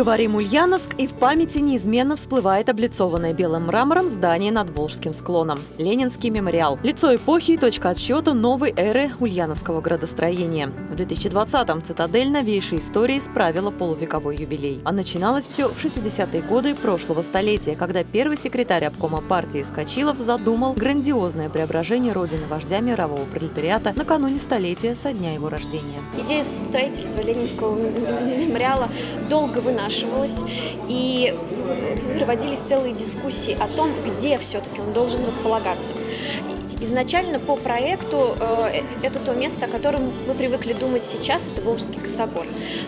Говорим Ульяновск, и в памяти неизменно всплывает облицованное белым мрамором здание над Волжским склоном. Ленинский мемориал. Лицо эпохи и точка отсчета новой эры ульяновского градостроения. В 2020-м цитадель новейшей истории справила полувековой юбилей. А начиналось все в 60-е годы прошлого столетия, когда первый секретарь обкома партии Скочилов задумал грандиозное преображение родины вождя мирового пролетариата накануне столетия со дня его рождения. Идея строительства Ленинского мемориала долго вынашивалась вынашивалось, и проводились целые дискуссии о том, где все-таки он должен располагаться. Изначально по проекту э, это то место, о котором мы привыкли думать сейчас, это Волжский косогор.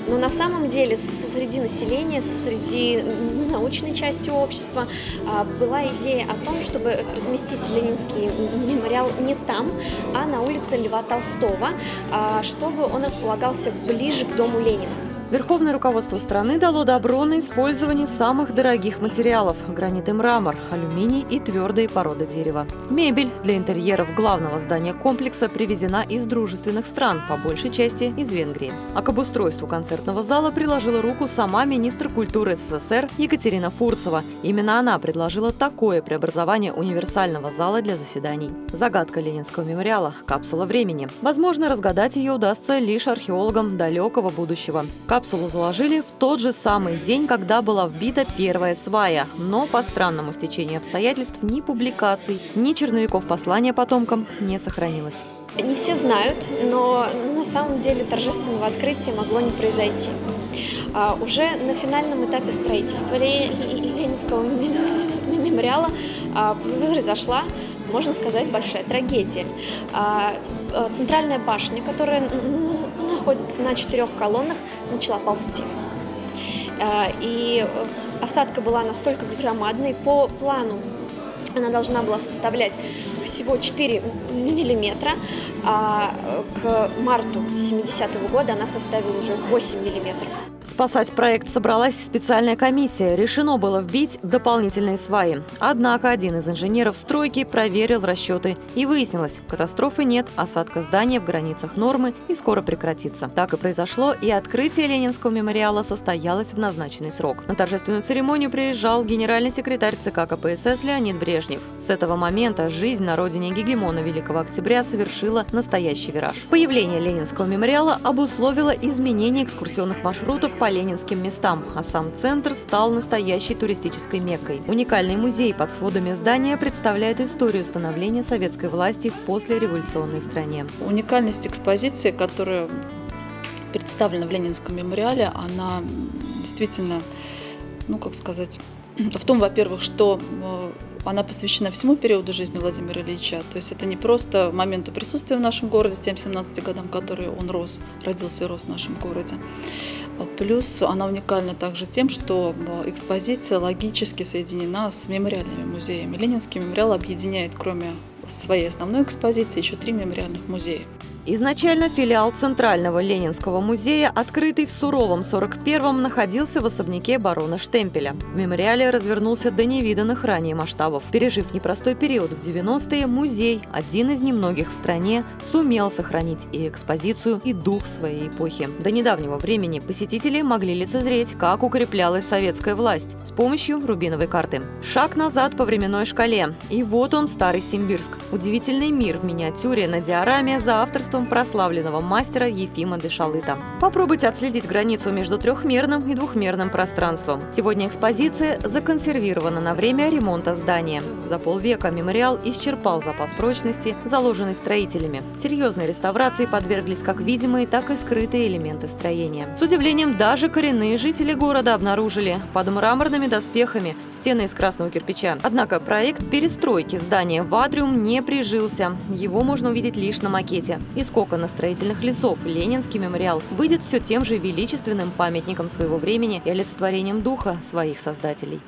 Но на самом деле среди населения, среди научной части общества э, была идея о том, чтобы разместить Ленинский мемориал не там, а на улице Льва Толстого, э, чтобы он располагался ближе к дому Ленина. Верховное руководство страны дало добро на использование самых дорогих материалов – гранит и мрамор, алюминий и твердые породы дерева. Мебель для интерьеров главного здания комплекса привезена из дружественных стран, по большей части из Венгрии. А к обустройству концертного зала приложила руку сама министр культуры СССР Екатерина Фурцева. Именно она предложила такое преобразование универсального зала для заседаний. Загадка Ленинского мемориала – капсула времени. Возможно, разгадать ее удастся лишь археологам далекого будущего. Капсулу заложили в тот же самый день, когда была вбита первая свая. Но по странному стечению обстоятельств ни публикаций, ни черновиков послания потомкам не сохранилось. Не все знают, но на самом деле торжественного открытия могло не произойти. А уже на финальном этапе строительства Ленинского мемориала а, произошла можно сказать, большая трагедия. А, а, центральная башня, которая находится на четырех колоннах, начала ползти. А, и осадка была настолько громадной по плану она должна была составлять всего 4 миллиметра, а к марту 70 -го года она составила уже 8 миллиметров. Спасать проект собралась специальная комиссия. Решено было вбить дополнительные сваи. Однако один из инженеров стройки проверил расчеты. И выяснилось, катастрофы нет, осадка здания в границах нормы и скоро прекратится. Так и произошло, и открытие Ленинского мемориала состоялось в назначенный срок. На торжественную церемонию приезжал генеральный секретарь ЦК КПСС Леонид Брежнев. С этого момента жизнь на родине гегемона Великого Октября совершила настоящий вираж. Появление Ленинского мемориала обусловило изменение экскурсионных маршрутов по ленинским местам, а сам центр стал настоящей туристической меккой. Уникальный музей под сводами здания представляет историю становления советской власти в послереволюционной стране. Уникальность экспозиции, которая представлена в Ленинском мемориале, она действительно, ну как сказать, в том, во-первых, что э, она посвящена всему периоду жизни Владимира Ильича. То есть это не просто моменту присутствия в нашем городе, тем 17 годам, которые он рос, родился и рос в нашем городе. Плюс она уникальна также тем, что э, экспозиция логически соединена с мемориальными музеями. Ленинский мемориал объединяет, кроме своей основной экспозиции, еще три мемориальных музея. Изначально филиал Центрального Ленинского музея, открытый в суровом 41-м, находился в особняке барона Штемпеля. В мемориале развернулся до невиданных ранее масштабов. Пережив непростой период в 90-е, музей, один из немногих в стране, сумел сохранить и экспозицию, и дух своей эпохи. До недавнего времени посетители могли лицезреть, как укреплялась советская власть с помощью рубиновой карты. Шаг назад по временной шкале. И вот он, Старый Симбирск. Удивительный мир в миниатюре на диораме за авторство творчеством прославленного мастера Ефима Дешалыта. Попробуйте отследить границу между трехмерным и двухмерным пространством. Сегодня экспозиция законсервирована на время ремонта здания. За полвека мемориал исчерпал запас прочности, заложенный строителями. Серьезной реставрации подверглись как видимые, так и скрытые элементы строения. С удивлением, даже коренные жители города обнаружили под мраморными доспехами стены из красного кирпича. Однако проект перестройки здания в Адриум не прижился. Его можно увидеть лишь на макете. И из кокона строительных лесов Ленинский мемориал выйдет все тем же величественным памятником своего времени и олицетворением духа своих создателей.